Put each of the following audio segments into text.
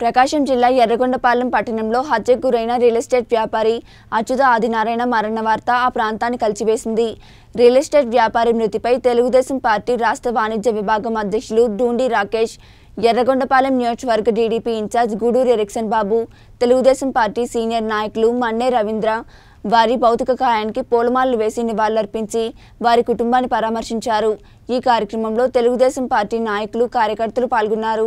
ప్రకాశం జిల్లా ఎర్రగొండపాలెం పట్టణంలో హత్యకు గురైన రియల్ ఎస్టేట్ వ్యాపారి అచ్యుత ఆదినారాయణ మరణ వార్త ఆ ప్రాంతాన్ని కలిచివేసింది రియల్ ఎస్టేట్ వ్యాపారి మృతిపై తెలుగుదేశం పార్టీ రాష్ట్ర వాణిజ్య విభాగం అధ్యక్షులు డూండి రాకేష్ ఎర్రగొండపాలెం నియోజకవర్గ TDP incharge Guduru Erickson Babu Telugu Desam party senior నాయకులు మన్నే రవీంద్ర వారి భౌతిక కాయానికి పూలమాలలు వేసి నివాళులర్పించి వారి కుటుంబాన్ని పరామర్శించారు. ఈ కార్యక్రమంలో తెలుగుదేశం పార్టీ నాయకులు కార్యకర్తలు పాల్గొన్నారు.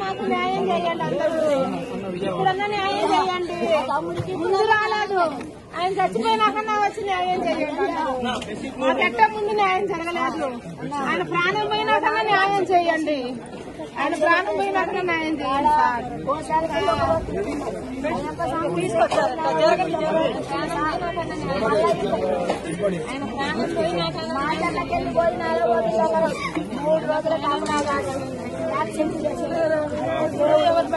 మాకు న్యాయం చేయండి అందరూ. ఇప్పుడన్నా న్యాయం చేయండి. ముందు రాలేదు. ఆయన చచ్చిపోయినాకన్నా వచ్చి న్యాయం చేయండి అందరూ. మాకెట్ట ముందు న్యాయం జరగలేదు. ఆయన ప్రాణం పోయినాకన్నా న్యాయం చేయండి. ఆయన ప్రాణం పోయినాకన్నా న్యాయం చేయండి సార్. ఆయన ప్రాణం పోయినాకన్నా మూడు రోజుల యాక్సిడెంట్ చేసి ఎవరు